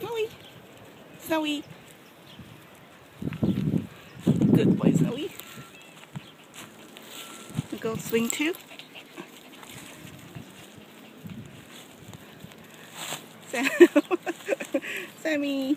Zoe. Zoe. Good boy, Zoe. Go swing too. Sammy.